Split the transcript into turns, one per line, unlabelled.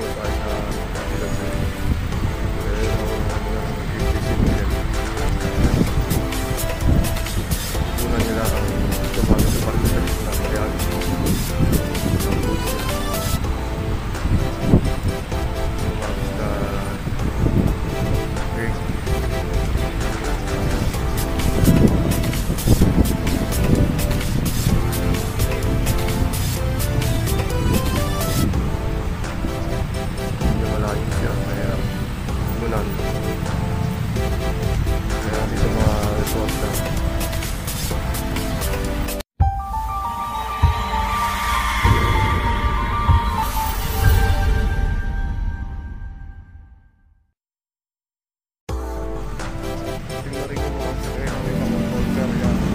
Bye. ulan. Kaya dito mga resort Tingnan rin ko yan.